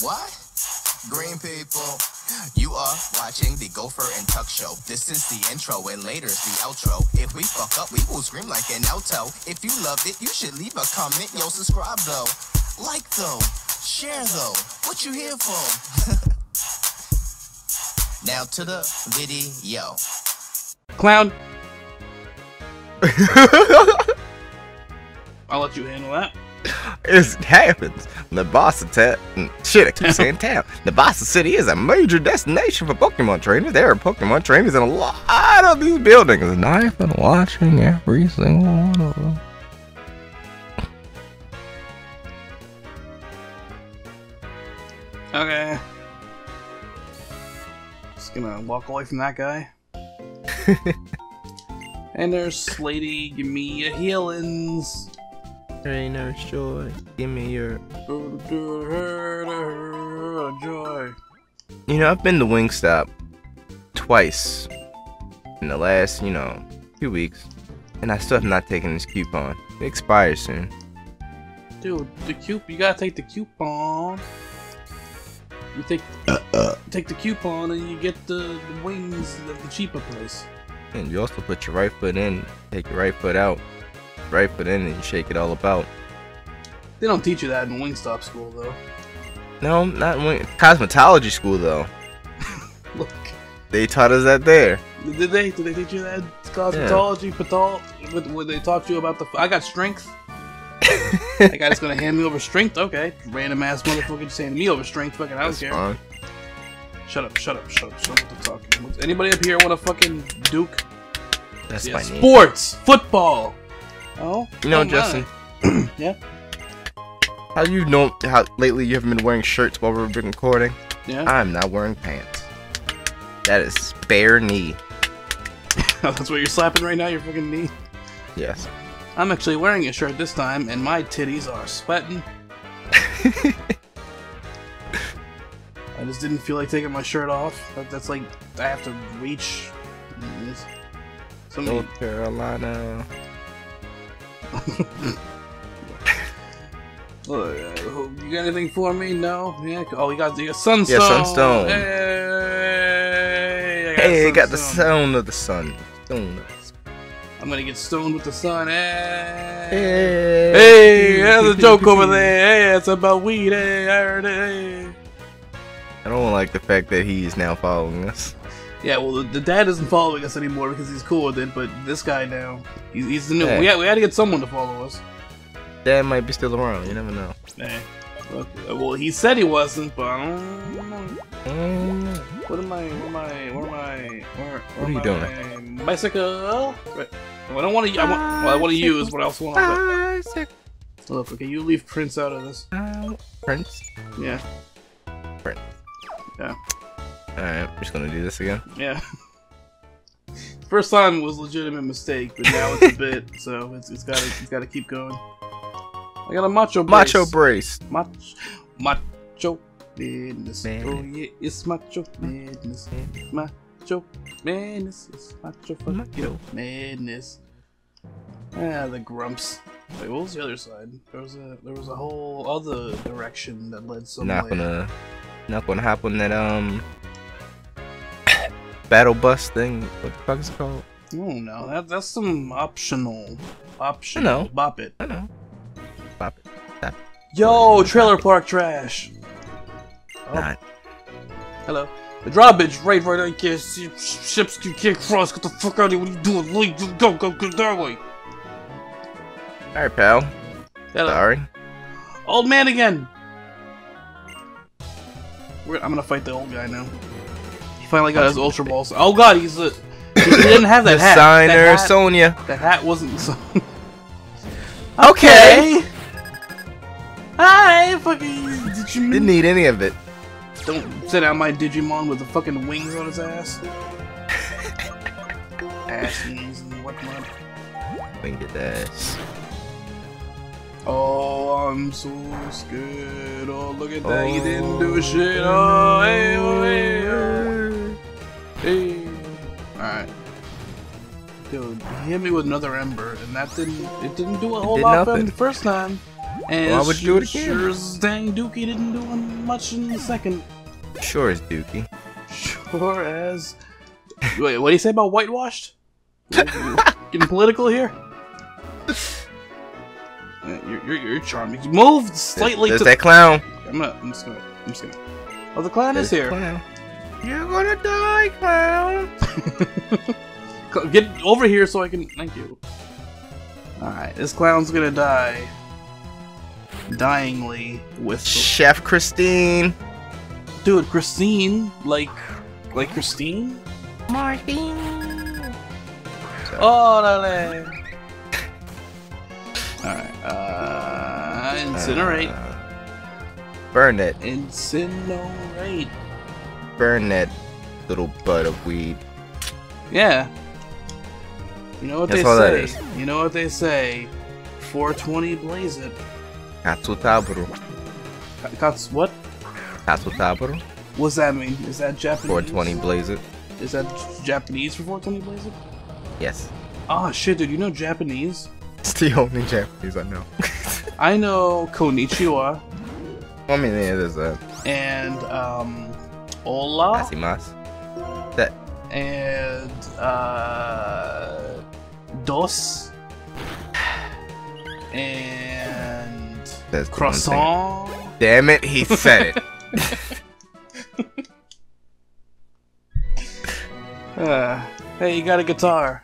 What? Green people. You are watching the Gopher and Tuk show. This is the intro and later later's the outro. If we fuck up, we will scream like an alto. If you loved it, you should leave a comment. Yo, subscribe though. Like though. Share though. What you here for? now to the video. Clown. I'll let you handle that. It happens. Nimbasa mm, shit, I keep saying town. Nimbasa City is a major destination for Pokemon trainers. There are Pokemon trainers in a lot of these buildings, and I've been watching every single one of them. Okay. Just gonna walk away from that guy. and there's me a healings. Trainer Joy, give me your joy. You know, I've been to Wingstop twice in the last, you know, few weeks, and I still have not taken this coupon. It expires soon. Dude, the coupon, you gotta take the coupon. You take take the coupon and you get the, the wings at the cheaper place. And you also put your right foot in, take your right foot out, right foot in, and you shake it all about. They don't teach you that in Wingstop school, though. No, not in wing- cosmetology school though. Look, They taught us that there. did they did they teach you that cosmetology? Patal? What, what they taught you about the? I got strength. that guy's gonna hand me over strength. Okay, random ass motherfucker just handing me over strength. Fucking, I don't That's care. fine. Shut up, shut up, shut up, shut up. with the talking. Anybody up here want a fucking Duke? That's Yeah, my name. sports, football. Oh, You know, oh. Justin. Yeah. How you know how lately you haven't been wearing shirts while we've been recording? Yeah, I'm not wearing pants. That is bare knee. that's what you're slapping right now. Your fucking knee. Yes. I'm actually wearing a shirt this time, and my titties are sweating. I just didn't feel like taking my shirt off. That's like I have to reach. Somebody, North Carolina. Oh, you got anything for me? No. Yeah. Oh, you got got sunstone. Yeah, Sunstone. Hey, I Hey, got the Sunstone. sound of the sun. Stone of the sun. I'm gonna get stoned with the sun. Hey. Hey, Hey, there's a joke over there. Hey, it's about weed. Hey, I heard it. Hey. I don't like the fact that he is now following us. Yeah, well, the, the dad isn't following us anymore because he's cool with it, but this guy now, he's, he's the new. Hey. We, had, we had to get someone to follow us. Dad might be still around. You never know. Hey. Look, uh, well, he said he wasn't, but I don't know. Mm, What am I? What am I? What am I? Where, where are you am I? Bicycle. Right. Well, I don't want to. I want. Well, I want to use, I also want. Bicycle Look, okay, you leave Prince out of this. Prince. Yeah. Prince. Yeah. Alright, I'm just gonna do this again. Yeah. First time was a legitimate mistake, but now it's a bit, so it's, it's gotta it's gotta keep going. I got a macho brace. Macho brace. Macho, macho madness. Man. Oh yeah, it's macho madness. Macho madness. It's macho fucking Macho. madness. Ah, the grumps. Wait, what was the other side? There was a there was a whole other direction that led somewhere. Not gonna, not gonna hop on that um, battle bus thing. What the fuck is it called? Oh no, that that's some optional, optional. know. Bop it. I know. Bop it. Stop. Yo, trailer park trash. Oh, hello. The drawbridge right right there. Can't see ships you can't cross. Get the fuck out of here. What are you doing? Leave. Go go go that way. Alright, pal. Hello. Sorry. Old man again. We're, I'm gonna fight the old guy now. Finally got his ultra balls. Oh god, he's a. He didn't have that hat. Designer that hat, Sonia. that hat wasn't. So Okay. Hi, fucking. Did you Didn't need any of it. Don't send out my Digimon with the fucking wings on his ass. ass wings and whatnot. Winged ass. Oh, I'm so scared. Oh, look at that. He didn't do a shit. Oh, hey, oh, hey, oh. Hey. Alright. Dude, he hit me with another ember, and that didn't, it didn't do a whole lot for him the first time. And Why would you do it sure- again? Sure as dang Dookie didn't do much in the second. Sure as Dookie. Sure as. Wait, what do you say about whitewashed? Getting political here? You're, you're, you're charming. Move slightly There's to. that clown. I'm gonna. I'm just gonna. I'm just gonna. Oh, the clown is here. clown. You're gonna die, clown. Get over here so I can. Thank you. Alright, this clown's gonna die. Dyingly with. Chef Christine. Dude, Christine? Like. Like Christine? Martine. Orale! Alright, uh. Incinerate. Uh, burn it. Incinerate. Burn that little bud of weed. Yeah. You know what That's they all that say. is. You know what they say. 420 blaze it. Katsutaburo. Cuts what? Katsutaburo. What's that mean? Is that Japanese? 420 blaze it. Is that Japanese for 420 blaze it? Yes. Oh shit, dude, you know Japanese? It's the only Japanese I know. I know Konnichiwa I mean, yeah, there's that. and um Hola Asimas. That. and uh Dos and That's croissant. Damn it, he said it. Uh, hey, you got a guitar.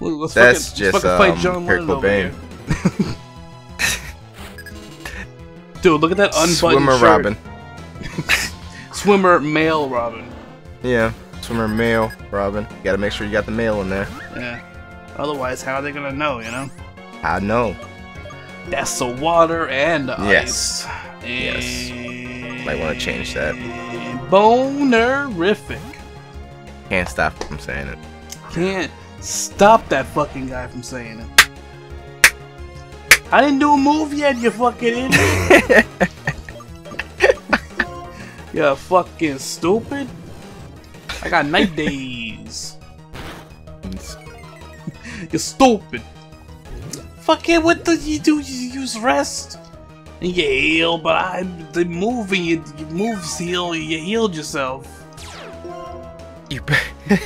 Let's That's fucking, just, let's fucking um, John Kurt Lennon over here. Dude, look at that unbuttoned Swimmer shirt. Robin. Swimmer male Robin. Yeah. Swimmer male Robin. You gotta make sure you got the male in there. Yeah. Otherwise, how are they gonna know? You know. I know. That's the water and the Yes. ice. Yes. And Might wanna change that. Bonerific. Can't stop from saying it. Can't stop that fucking guy from saying it. I didn't do a move yet, you fucking idiot. you fucking stupid. I got night days. You're stupid. Fucking what do you do? You use rest. And you heal, but I the moving you, you moves heal. You healed yourself. You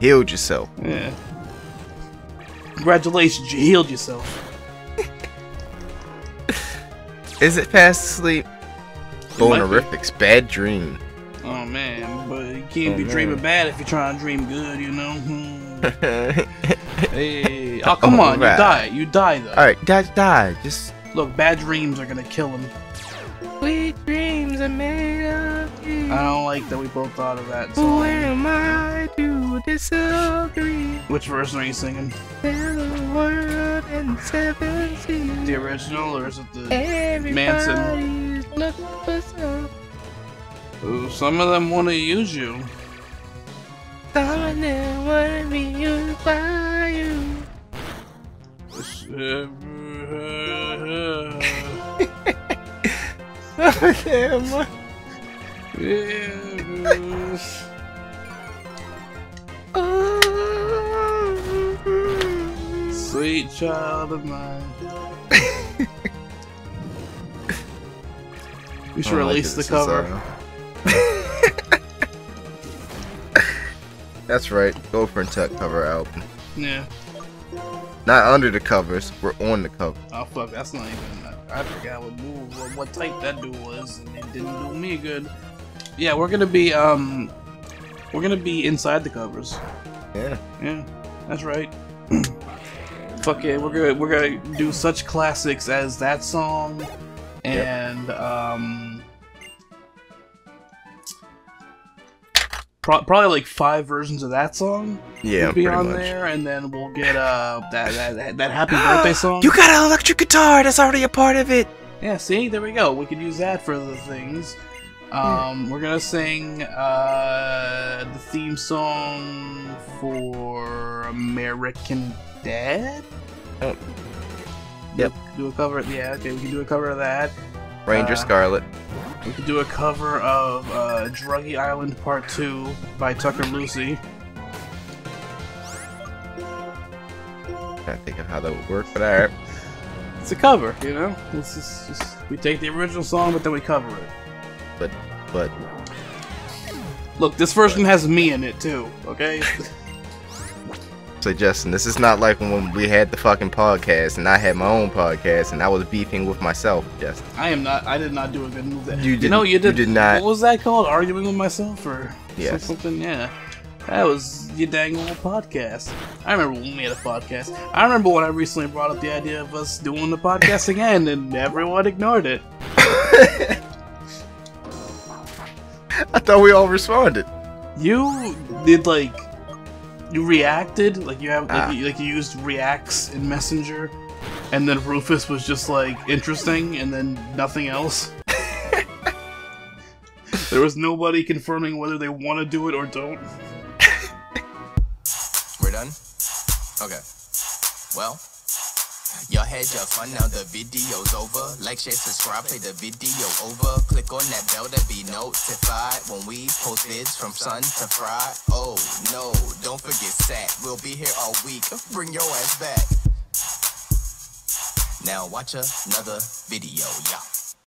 healed yourself. Yeah. Congratulations, you healed yourself. Is it fast asleep? It be. Bonerific's bad dream. Oh man, but you can't Oh, be man. dreaming bad if you're trying to dream good, you know. Hmm. hey, oh come on, you die, you die though. Alright, die, die. Just. Look, bad dreams are gonna kill him. Sweet dreams are made of you. I don't like that we both thought of that song. am I to disagree? Which version are you singing? There's a world and seven seas. The original or is it the? Everybody's some. Ooh, some of them want to use you. Some of them wanna be used by you. Some of them want-. Sweet child of mine. We should I release the cover. uh, That's right. Gopher and Tuk cover album. Yeah. Not under the covers. We're on the cover. Oh fuck, that's not even. I forgot what move, what, what type that dude was, and it didn't do me good. Yeah, we're gonna be um, we're gonna be inside the covers. Yeah. Yeah, that's right. Fuck it, we're gonna we're gonna do such classics as that song, and um, pro- probably like five versions of that song Yeah. will be pretty on much. there, and then we'll get uh that that, that, happy birthday song. You got an electric guitar. That's already a part of it. Yeah, see, there we go. We could use that for the things. Um, we're gonna sing uh, the theme song for American Dad. Oh. Yep. Do a cover. Yeah, okay, we can do a cover of that. Ranger Uh, Scarlet. We could do a cover of uh, Druggy Island Part Two by Tuker Lucy. To think of how that would work, but alright. it's a cover, you know. It's just, just we take the original song, but then we cover it. But but Look, this version has me in it too. Okay. So Justin, this is not like when we had the fucking podcast and I had my own podcast and I was beefing with myself, Justin. I am not. I did not do a good move. That You know didn't- you did. you did not. What was that called? Arguing with myself or Yes. something? Yeah. That was your dang old podcast. I remember when we made a podcast. I remember when I recently brought up the idea of us doing the podcast again, and everyone ignored it. I thought we all responded. You did like you reacted like you have like, Ah. you, like you used reacts in Messenger, and then Rufus was just like interesting, and then nothing else. there was nobody confirming whether they want to do it or don't. We're done? Okay. Well, y'all had your fun, now the video's over. Like, share, subscribe, play the video over. Click on that bell to be notified when we post vids from sun to fry. Oh, no, don't forget Sat. We'll be here all week. Bring your ass back. Now watch another video, y'all.